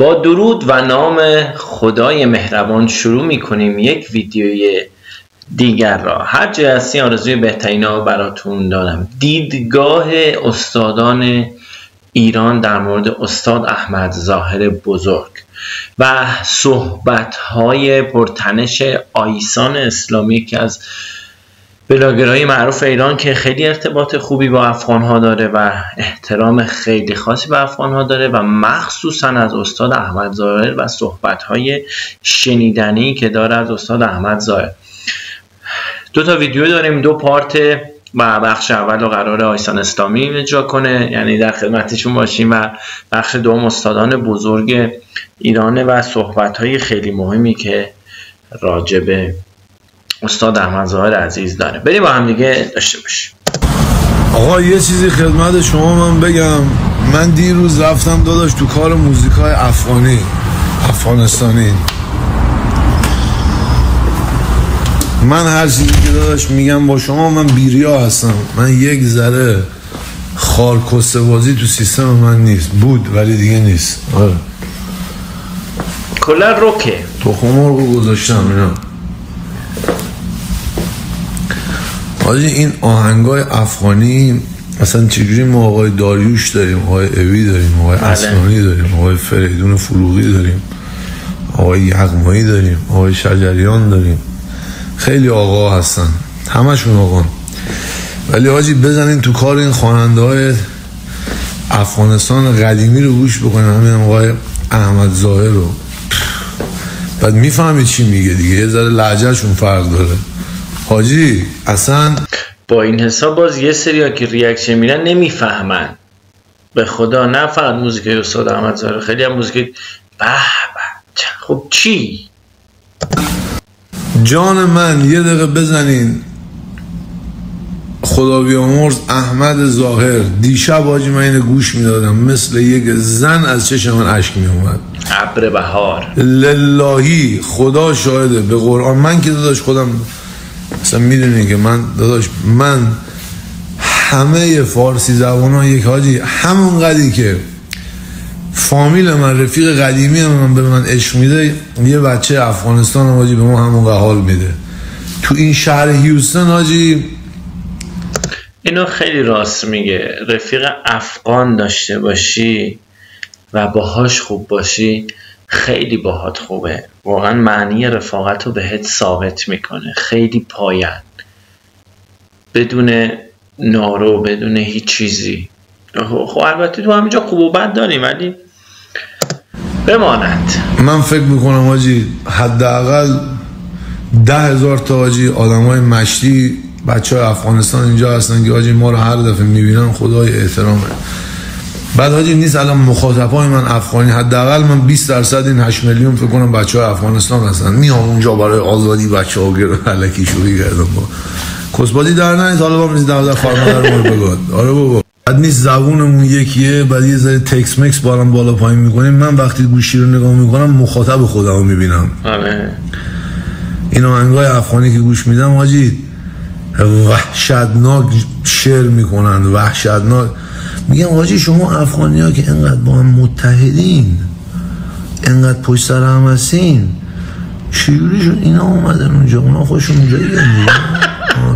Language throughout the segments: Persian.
با درود و نام خدای مهربان شروع می کنیم یک ویدیوی دیگر را. هر جای هستی آرزوی بهترین ها براتون دارم. دیدگاه استادان ایران در مورد استاد احمد ظاهر بزرگ و صحبت های پرتنش آیسان اسلامی که از بلاگرهای معروف ایران که خیلی ارتباط خوبی با افغان ها داره و احترام خیلی خاصی به افغان ها داره و مخصوصا از استاد احمد ظاهر و صحبت های شنیدنی که داره از استاد احمد ظاهر دو تا ویدیو داریم دو پارت و بخش اول رو قرار آیسان اسلامی اجرا کنه. یعنی در خدمتشون باشیم و بخش دوم استادان بزرگ ایرانه و صحبت های خیلی مهمی که راجبه استاد احمد ظاهر عزیز داره. بریم با هم دیگه داشته باشیم. آقا یه چیزی خدمت شما من بگم. من دیروز رفتم داداش تو کار موزیکای افغانی افغانستانی. من هر چیزی که داداش میگم با شما من بیریا هستم. من یک ذره خارکسته بازی تو سیستم من نیست. بود ولی دیگه نیست. آره. کلا روکه. تو رو گذاشتم اینا. حاجی این آهنگای افغانی اصلا چجوری ما آقای داریوش داریم آقای اوی داریم آقای بله. داریم آقای فریدون فروغی داریم آقای یغمایی داریم آقای شجریان داریم. خیلی آقا هستن. همشون آقا. ولی حاجی بزنین تو کار این خواننده های افغانستان قدیمی رو گوش بکنیم همین آقای احمد ظاهر رو. بعد می‌فهمید چی میگه دیگه. یه ذره لحجهشون فرق داره. حاجی اصلا با این حساب باز یه سری که ریاکشن میرن نمی‌فهمن. به خدا نه فقط موزیک استاد احمد ظاهر خیلی هم موزیک به به. خب چی؟ جان من یه دقیقه بزنین. خدا بیامرز احمد ظاهر دیشب آجی من اینو گوش می‌دادم. مثل یک زن از چشم من عشق می اومد ابر بهار. للهی خدا شاهده. به قرآن من که داداش خودم مثلا می‌دونی که من داداش من همه فارسی زبان ها یک حاجی همون قدی که فامیل من رفیق قدیمی من به من عشق میده یه بچه افغانستان حاجی به ما همون حال میده. تو این شهر هیوستن حاجی اینو خیلی راست میگه. رفیق افغان داشته باشی و باهاش خوب باشی. خیلی باهات خوبه. واقعا معنی رفاقت رو بهت ثابت می‌کنه. خیلی پایان. بدون نارو بدون هیچ چیزی. خب البته تو همینجا خوب و بد داریم ولی بماند. من فکر می‌کنم آجی حداقل ده هزار تا آجی آدم های مشتی بچه های افغانستان اینجا هستن که آجی ما رو هر دفعه می‌بینن خدای احترامه. بعد حاجی نیست الان مخاطب های من افغانی حداقل من 20 درصد این 8 میلیون فکر کنم بچه های افغانستان هستن. میام اونجا برای آزادی بچه ها گرو علکی شوری کردم با. کسبادی در نه طالبان میز در خارمادر رو بگاد آره بابا. بعد نیست زبونمون یکیه بعد یه ذره تکس مکس بالام بالا پایین می‌کنیم. من وقتی گوشی رو نگاه می‌کنم مخاطب خودم رو می‌بینم. آره. این آهنگای افغانی که گوش میدم حاجی وحشتناک شعر می‌کنن وحشتناک. میگم حاجی شما افغانی ها که انقدر با هم متحدین انقدر پشت سر هم هستین چجوری شد؟ اینا اومدن اونجا اونا خوشون اونجا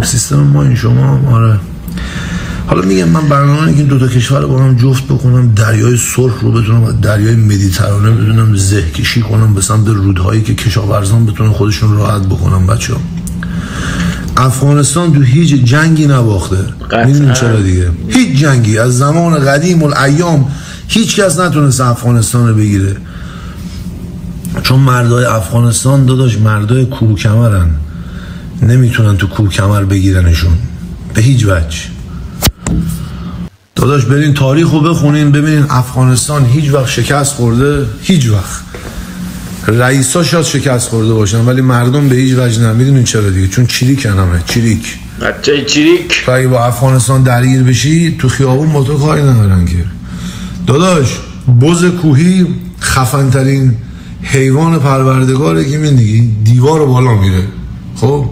سیستم ما این شما آره. حالا میگم من برنامه که دو تا کشور رو با هم جفت بکنم دریای سرخ رو بتونم دریای مدیترانه بدونم زه کشی کنم به سمت رودهایی که کشاورزان بتونن خودشون راحت بکنم بچه افغانستان تو هیچ جنگی نباخته. می‌دونی چرا دیگه؟ هیچ جنگی. از زمان قدیم الایام هیچ کس نتونست افغانستان رو بگیره. چون مردای افغانستان داداش مردای کوکمرن نمی‌تونن تو کوکمر بگیرنشون. به هیچ وجه. داداش برین تاریخ رو بخونین ببینین افغانستان هیچ وقت شکست خورده هیچ وقت. رئیسا شاید شکست خورده باشن ولی مردم به هیچ وجه نمی‌دونین چرا دیگه؟ چون چریک همه چریک. بچه چریک. اگه با افغانستان درگیر بشی تو خیابون با تو کاری ندارن که. داداش بز کوهی خفن ترین حیوان پروردگاره که می‌دونی دیوار بالا میره. خب؟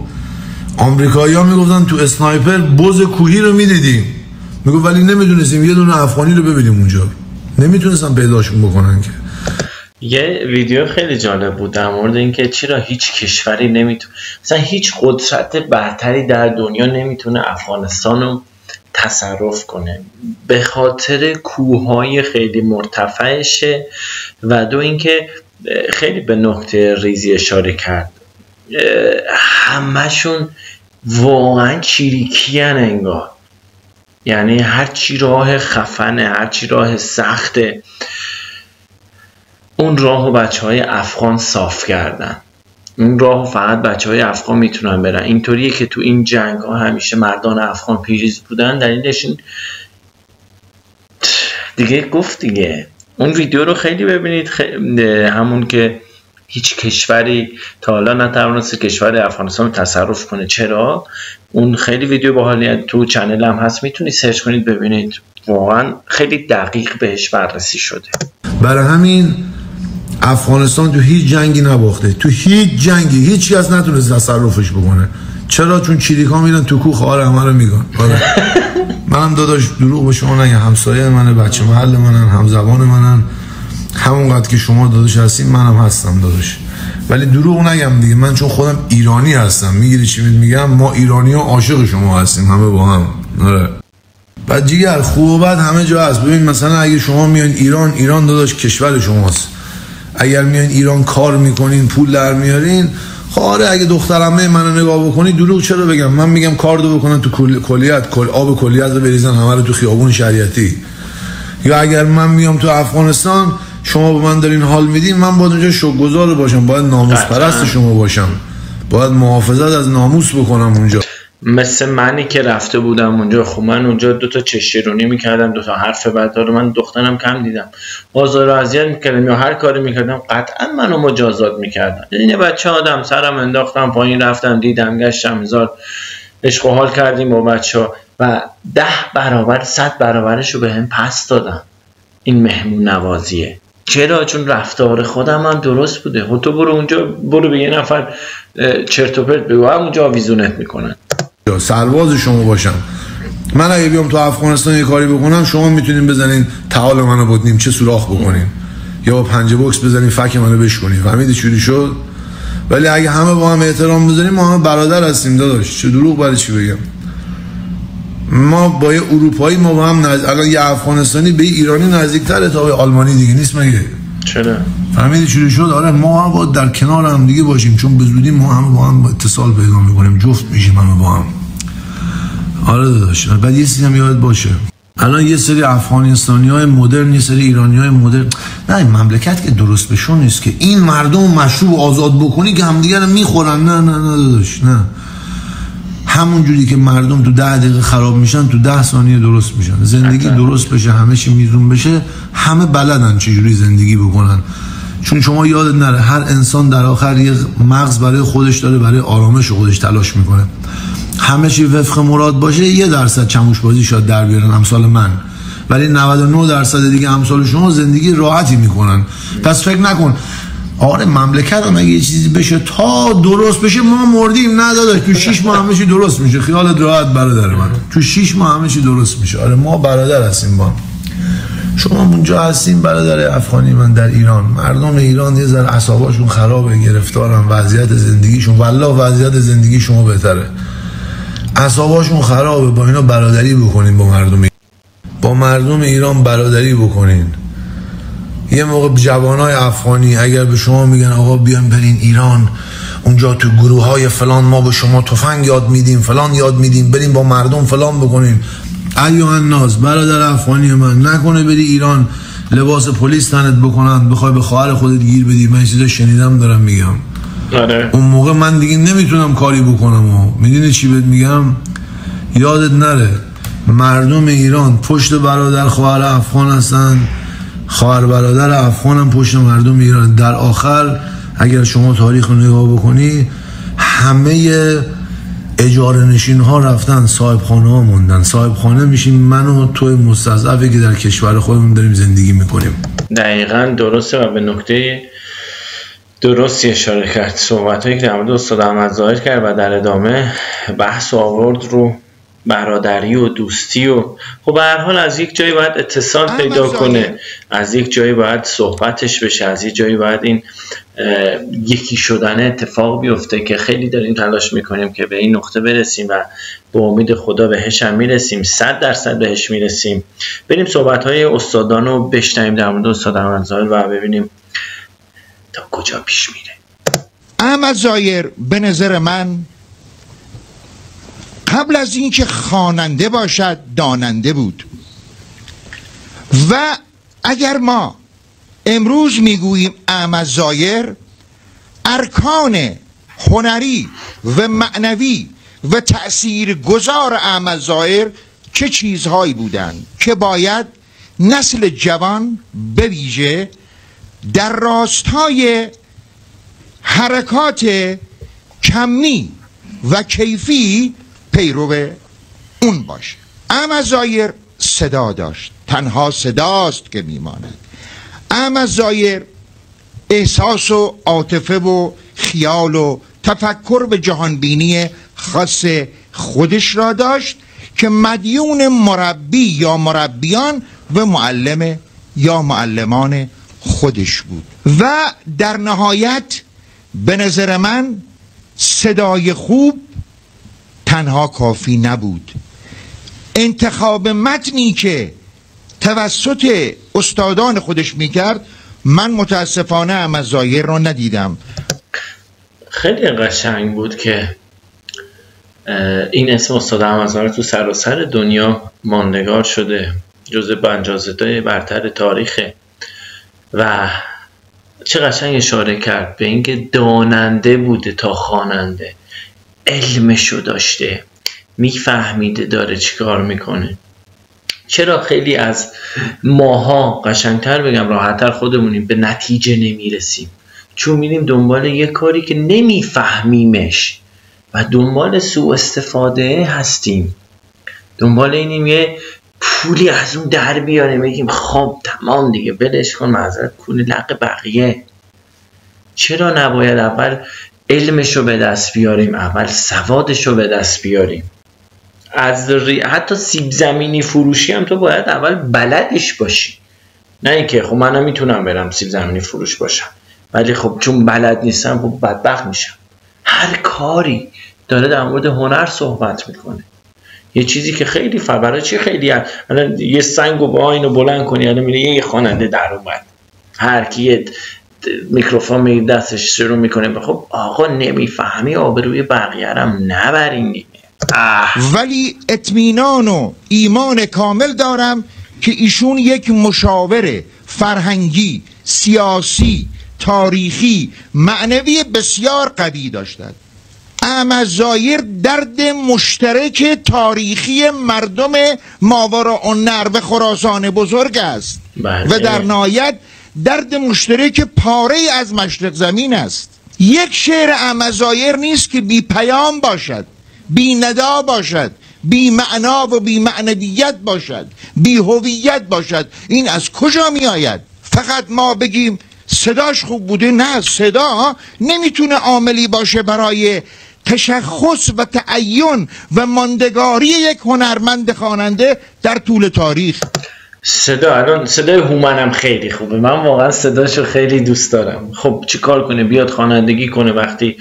آمریکایی ها می‌گفتن تو اسنایپر بز کوهی رو می‌دیدیم. میگو ولی نمی‌دونستیم یه دونه افغانی رو ببینیم اونجا. نمی‌تونستن پیداشون بکنن که. یه ویدیو خیلی جالب بود در مورد اینکه چرا هیچ کشوری نمی‌تونه مثلا هیچ قدرت برتری در دنیا نمی‌تونه افغانستان رو تصرف کنه. به خاطر کوههای خیلی مرتفعشه و دو اینکه خیلی به نقطه ریزی اشاره کرد. همشون واقعا چیریکیان انگار. یعنی هرچی راه خفنه هرچی راه سخته. اون راه و بچه های افغان صاف کردن. اون راه فقط بچه های افغان می‌تونن برن. اینطوریه که تو این جنگ ها همیشه مردان افغان پیریز بودن. دلیلش این دیگه گفت دیگه. اون ویدیو رو خیلی ببینید. همون که هیچ کشوری تا حالا نتوانست کشور افغانستان تصرف کنه. چرا؟ اون خیلی ویدیو باحالیه تو channel هم هست. می‌تونید سرچ کنید ببینید. واقعا خیلی دقیق بهش بررسی شده. برای همین افغانستان تو هیچ جنگی نباخته. تو هیچ جنگی. هیچ کس نتونست تصرفش بکنه. چرا؟ چون چریکا میرن تو کوه آره همه رو میگن. آره. منم داداش دروغ به شما نگه همسایه منه بچه محل منن هم زبان منن. همونقدر که شما داداش هستیم منم هستم داداش. ولی دروغ نگم دیگه. من چون خودم ایرانی هستم. می‌گیری چی میگم؟ ما ایرانی ها عاشق شما هستیم. همه با هم. آره. بعد جیگر خوب و بد همه جا هست. ببین مثلا اگه شما میان ایران ایران داداش کشور شماست. اگر میان ایران کار می‌کنین پول در میارین خب آره اگه دخترمه منو نگاه بکنی دروغ چرا بگم؟ من میگم کار دو بکنن تو کلیت کل آب کلیت رو بریزن همه رو تو خیابون شریعتی. یا اگر من میام تو افغانستان شما به من دارین حال میدین من باید اونجا شکرگزار باشم باید ناموس پرست شما باشم. باید محافظت از ناموس بکنم اونجا. مثل منی که رفته بودم اونجا. خب من اونجا دو تا چشیرونی می‌کردم دو تا حرف بعد رو من دخترم کم دیدم. بازار رو اذیت می‌کردم یا هر کاری می‌کردم قطعا منو مجازات می‌کردن. این بچه آدم سرم انداختم پایین رفتم دیدم گشتم هزار عشق و حال کردیم با بچه ها و ده برابر صد برابرش رو به هم پس دادم این مهمون نوازیه. چرا؟ چون رفتار خودم هم درست بوده. خب تو برو اونجا برو به یه نفر چرت و پرت بگو. همونجا آویزونت می‌کنن. سرباز شما باشم من اگه بیام تو افغانستان یه کاری بکنم شما می‌تونین بزنین تعال منو بودنیم چه سوراخ بکنین. یا با پنجه بوکس بزنین فک منو بشکنین. فهمیدی چوری شد؟ ولی اگه همه با هم احترام بذاریم ما همه برادر هستیم داداش. چه دروغ برای چی بگم؟ ما با یه اروپایی ما با هم نز... الان یه افغانستانی به ایرانی نزدیکتره تا آلمانی دیگه نیست مگه؟ چرا؟ فهمیدی چی شد؟ آره ما هم با در کنار هم دیگه باشیم چون به زودی ما هم با هم اتصال پیدا می‌کنیم جفت میشیم همه با هم. آره داداش بعد یه چیزی یاد باشه. الان یه سری افغانستانی های مدرن یه سری ایرانی های مدرن. نه این مملکت که درست بشون نیست که این مردم مشروب آزاد بکنی که همدیگه رو می‌خورن. نه نه نه داداش نه. همون جوری که مردم تو ده دقیقه خراب میشن تو ده ثانیه درست میشن. زندگی درست بشه همه چی میزون بشه همه بلدن چجوری زندگی بکنن. چون شما یادت نره هر انسان در آخر یه مغز برای خودش داره برای آرامش خودش تلاش می‌کنه. همه چی وفق مراد باشه یه درصد چموش بازی شاد در بیارن امثال من. ولی 99 درصد دیگه امثال شما زندگی راحتی می‌کنن. پس فکر نکن آره مملکت هم اگه یه چیزی بشه؟ تا درست بشه ما مردیم. نه داداش تو شیش ماه همه چی درست میشه. خیالت راحت برادر من. تو شیش ماه همه چی درست میشه. آره ما برادر هستیم با. شما اونجا هستیم برادر افغانی من در ایران. مردم ایران یه ذره اعصاباشون خرابه گرفتارن وضعیت زندگیشون. والله وضعیت زندگی شما بهتره. اعصاباشون خرابه. با اینا برادری بکنین با مردم با مردم ایران برادری بکنین. یه موقع جوانای افغانی اگر به شما میگن آقا بیان برین ایران اونجا تو گروه های فلان ما به شما تفنگ یاد میدیم فلان یاد میدیم بریم با مردم فلان بکنیم ایوه ناز برادر افغانی من نکنه بری ایران لباس پلیس تنت بکنن بخوای به خواهر خودت گیر بدی. من چیزا شنیدم دارم میگم. آره. اون موقع من دیگه نمی‌تونم کاری بکنم و می‌دونی چی بهت میگم؟ یادت نره مردم ایران پشت برادر خواهر افغان هستن. خواهر برادر افغان هم پشت مردم ایران. در آخر اگر شما تاریخ رو نگاه بکنی همه اجاره نشین ها رفتن صاحب خانه ها موندن. صاحب خانه میشیم من و توی مستضعفی که در کشور خودمون داریم زندگی می‌کنیم. دقیقا درسته و به نکته درستی اشاره کرد. صحبت هایی که در مورد استاد احمد ظاهر کرد و در ادامه بحث آورد رو برادری و دوستی و خب به هر حال از یک جایی باید اتصال پیدا کنه. از یک جایی باید صحبتش بشه. از یک جایی باید این یکی شدن اتفاق بیفته که خیلی داریم تلاش می‌کنیم که به این نقطه برسیم و به امید خدا بهش هم می‌رسیم. صد درصد بهش می‌رسیم. بریم صحبت های استادان رو بشنیم در مورد استاد و ببینیم تا کجا پیش میره. احمد زایر به نظر من قبل از اینکه خواننده باشد داننده بود. و اگر ما امروز می‌گوییم احمد زایر ارکان هنری و معنوی و تأثیر گذار احمد زایر چه چیزهایی بودند که باید نسل جوان بویژه در راستای حرکات کمی و کیفی پیرو اون باشه. احمد زایر صدا داشت. تنها صداست که میماند. احمد زایر احساس و عاطفه و خیال و تفکر به جهانبینی خاص خودش را داشت که مدیون مربی یا مربیان و معلم یا معلمان خودش بود. و در نهایت به نظر من صدای خوب تنها کافی نبود. انتخاب متنی که توسط استادان خودش می‌کرد من متاسفانه هم از ظاهر رو ندیدم. خیلی قشنگ بود که این اسم استاد احمد تو سراسر دنیا ماندگار شده جز بنجازدهای برتر تاریخه. و چه قشنگ اشاره کرد به اینکه داننده بوده تا خواننده. علمشو داشته. میفهمیده داره چیکار می‌کنه. چرا خیلی از ماها قشنگتر بگم راحتتر خودمونیم به نتیجه نمی‌رسیم. چون میریم دنبال یه کاری که نمیفهمیمش و دنبال سوء استفاده هستیم. دنبال اینیم یه پولی از اون در بیاریم بگیم خب تمام دیگه بلش کن معذرت کنی لق بقیه. چرا نباید اول علمش رو به دست بیاریم اول سوادش رو به دست بیاریم. از ری... حتی سیب زمینی فروشی هم تو باید اول بلدش باشی. نه اینکه خب من می‌تونم برم سیب زمینی فروش باشم. ولی خب چون بلد نیستم خب بدبخت میشم. هر کاری داره در مورد هنر صحبت می‌کنه. یه چیزی که خیلی برای چی خیلی هم. یه سنگ و با اینو بلند کنی الان میره یه خواننده در اومد. هر کی میکروفون می دستش شروع می‌کنه خب آقا نمی‌فهمی آبروی بقیه هم نبرین ولی اطمینان و ایمان کامل دارم که ایشون یک مشاور فرهنگی سیاسی تاریخی معنوی بسیار قوی داشتند احمد زایر درد مشترک تاریخی مردم ماورا و نرو خراسان بزرگ است. بله. و در نهایت درد مشترک پاره از مشرق زمین است. یک شعر احمد زایر نیست که بی پیام باشد بی ندا باشد بی معنا و بی معنویت باشد بی هویت باشد. این از کجا می آید فقط ما بگیم صداش خوب بوده؟ نه صدا نمی‌تونه عاملی باشه برای تشخص و تعین و ماندگاری یک هنرمند خواننده در طول تاریخ. صدا الان صدای هومنم خیلی خوبه. من واقعا صداشو خیلی دوست دارم. خب چی کار کنه بیاد خوانندگی کنه وقتی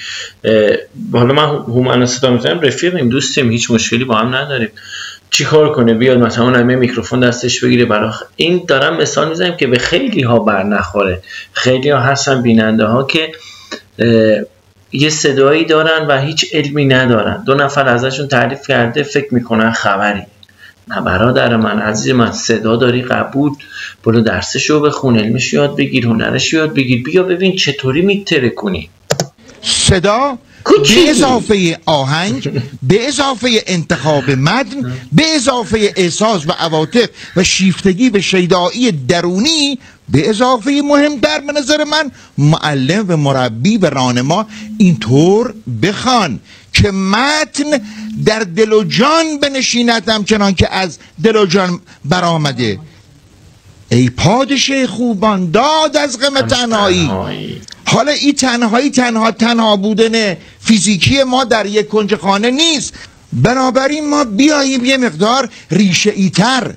حالا من هومن صدا می‌زنم رفیقیم دوستیم هیچ مشکلی با هم نداریم. چی کار کنه؟ بیاد مثلا اون همه میکروفون دستش بگیره. برای این دارم مثال می‌زنم که به خیلی ها بر نخوره. خیلی ها هستن بیننده ها که یه صدایی دارن و هیچ علمی ندارن. دو نفر ازشون تعریف کرده فکر می‌کنن خبری. نه برادر من عزیز من صدا داری قبول برو درسش رو بخون علمش یاد بگیر هنرش یاد بگیر. بیا ببین چطوری میتره کنی. صدا به اضافه آهنگ به اضافه انتخاب مدن به اضافه احساس و عواطف و شیفتگی به شیدایی درونی به اضافه مهم در به نظر من. معلم و مربی و رانما اینطور بخوان. که متن در دل و جان بنشیند همچنان که از دل و جان برآمده. ای پادشه خوبان داد از غم تنهایی. حالا این تنهایی تنها تنها بودن فیزیکی ما در یک کنج خانه نیست. بنابراین ما بیاییم یه مقدار ریشه ایتر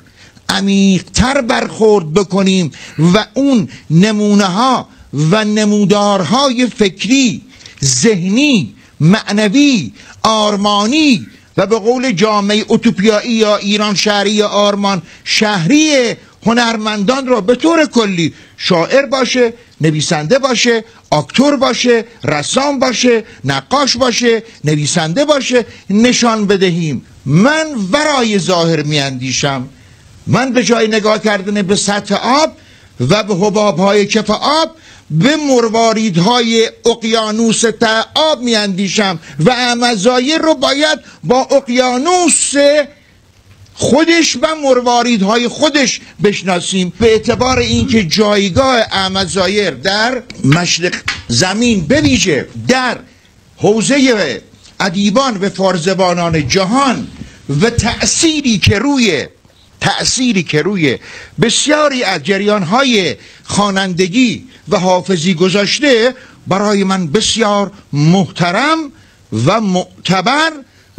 عمیقتر برخورد بکنیم و اون نمونه ها و نمودارهای فکری ذهنی معنوی آرمانی و به قول جامعه اوتوپیایی یا ایران شهری یا آرمان شهری هنرمندان را به طور کلی شاعر باشه نویسنده باشه آکتور باشه رسام باشه نقاش باشه نویسنده باشه نشان بدهیم. من ورای ظاهر میاندیشم. من به جای نگاه کردن به سطح آب و به حباب های کف آب به مرواریدهای اقیانوس تا آب میاندیشم و امزایر رو باید با اقیانوس خودش و مرواریدهای خودش بشناسیم. به اعتبار اینکه جایگاه امزایر در مشرق زمین بویژه در حوزه ادیبان و فارزبانان جهان و تأثیری که روی تأثیری که روی بسیاری از جریان های خوانندگی و حافظی گذاشته برای من بسیار محترم و معتبر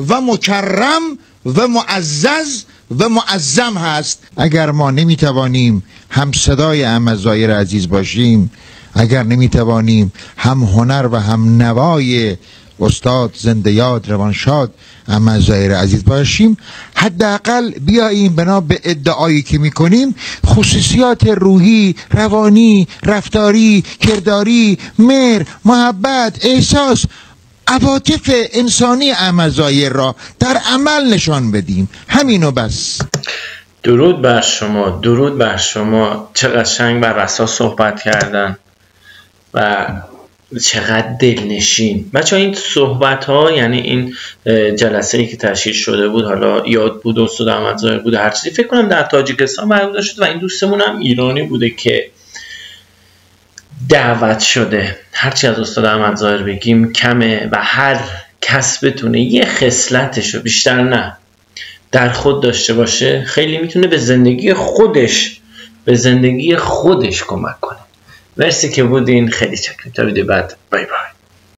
و مکرم و معزز و معظم هست. اگر ما نمی‌توانیم هم صدای امزایر عزیز باشیم اگر نمی‌توانیم هم هنر و هم نوای استاد زنده یاد روانشاد اما زایر عزیز باشیم. حداقل بیاییم بنا به ادعایی که می‌کنیم. خصوصیات روحی روانی رفتاری کرداری مر محبت احساس عواطف انسانی امزایر را در عمل نشان بدیم. همینو بس. درود بر شما درود بر شما. چه قشنگ بر اساس صحبت کردن. و چقدر دلنشین. بچه این صحبت ها یعنی این جلسه ای که تشکیل شده بود حالا یاد بود استاد احمد بود هر چیزی. فکر کنم در تاجیکستان برگزار شد و این دوستمون هم ایرانی بوده که دعوت شده. هرچی از استاد احمد ظاهر بگیم کمه و هر کس بتونه یه خصلتش رو بیشتر نه در خود داشته باشه خیلی می‌تونه به زندگی خودش به زندگی خودش کمک کنه. مرسی که بودین. خیلی چکریم تا ویدیو بعد. بای بای.